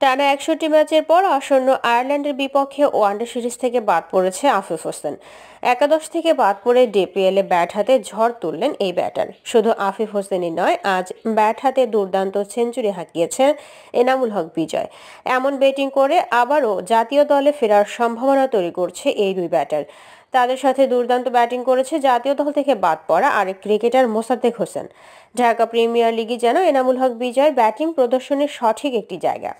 টানা একষট্টি ম্যাচের পর আসন্ন আয়ারল্যান্ডের বিপক্ষে ওয়ানডে সিরিজ থেকে বাদ পড়েছে আফিফ হোসেন। একাদশ থেকে বাদ পড়ে ডিপিএলে ব্যাট হাতে ঝড় তুললেন এই ব্যাটার। শুধু আফিফ হোসেনই নয়, আজ ব্যাট হাতে দুর্দান্ত সেঞ্চুরি হাঁকিয়েছেন এনামুল হক বিজয়। এমন ব্যাটিং করে আবারও জাতীয় দলে ফেরার সম্ভাবনা তৈরি করছে এই দুই ব্যাটার। তাদের সাথে দুর্দান্ত ব্যাটিং করেছে জাতীয় দল থেকে বাদ পড়া আরেক ক্রিকেটার মোসাদ্দেক হোসেন। ঢাকা প্রিমিয়ার লিগে যেন এনামুল হক বিজয়ের ব্যাটিং প্রদর্শনের সঠিক একটি জায়গা।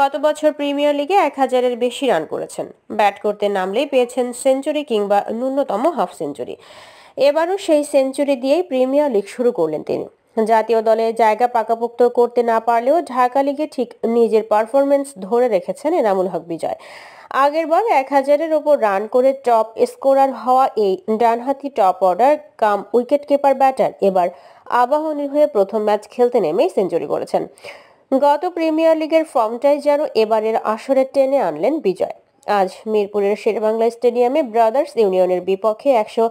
গত বছর প্রিমিয়ার লিগে এক হাজারের বেশি রান করেছেন। ব্যাট করতে নামলেই পেয়েছেন সেঞ্চুরি কিংবা ন্যূনতম হাফ সেঞ্চুরি। এবারও সেই সেঞ্চুরি দিয়েই প্রিমিয়ার লিগ শুরু করলেন তিনি। জাতীয় দলে জায়গা পাকাপোক্ত করতে না পারলেও ঢাকা লিগে ঠিক নিজের পারফরমেন্স ধরে রেখেছেন এনামুল হক বিজয়। আগের বার এক হাজারের ওপর রান করে টপ স্কোরার হওয়া এই ডানহাতি top order cum wicket keeper batter এবার আবাহনীর হয়ে প্রথম ম্যাচ খেলতে নেমেই সেঞ্চুরি করেছেন। গত প্রিমিয়ার লিগের ফর্মটাই যেন এবারের আসরে টেনে আনলেন বিজয়। আজ মিরপুরের শেরবাংলা স্টেডিয়ামে ব্রাদার্স ইউনিয়নের বিপক্ষে একশো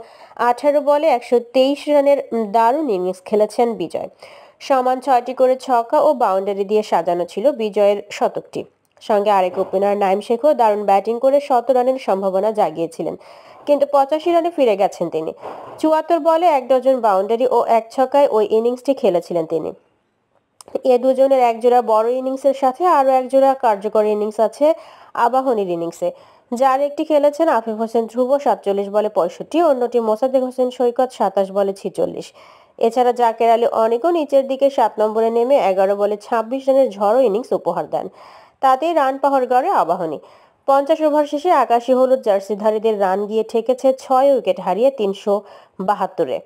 আঠারো বলে একশো তেইশ রানের দারুণ ইনিংস খেলেছেন বিজয়। সমান ছয়টি করে ছক্কা ও বাউন্ডারি দিয়ে সাজানো ছিল বিজয়ের শতকটি। সঙ্গে আরেক ওপেনার নাইম শেখও দারুণ ব্যাটিং করে শত রানের সম্ভাবনা জাগিয়েছিলেন, কিন্তু পঁচাশি রানে ফিরে গেছেন তিনি। চুয়াত্তর বলে এক ডজন বাউন্ডারি ও এক ছক্কায় ওই ইনিংসটি খেলেছিলেন তিনি। এ দুজনের একজোড়া বড় ইনিংসের সাথে আরও একজোড়া কার্যকর ইনিংস আছে আবাহনীর ইনিংসে। যার একটি খেলেছেন আফিফ হোসেন ধ্রুব, সাতচল্লিশ বলে পঁয়ষট্টি, অন্যটি মোসাদ্দেক হোসেন সৈকত, সাতাশ বলে ছিচল্লিশ। এছাড়া জাকের আলী অনেকও নিচের দিকে সাত নম্বরে নেমে এগারো বলে ছাব্বিশ রানের ঝড়ো ইনিংস উপহার দেন। তাতেই রান পাহাড় গড়ে আবাহনী। পঞ্চাশ ওভার শেষে আকাশি হলুদ জার্সিধারীদের রান গিয়ে ঠেকেছে ছয় উইকেট হারিয়ে তিনশো বাহাত্তরে।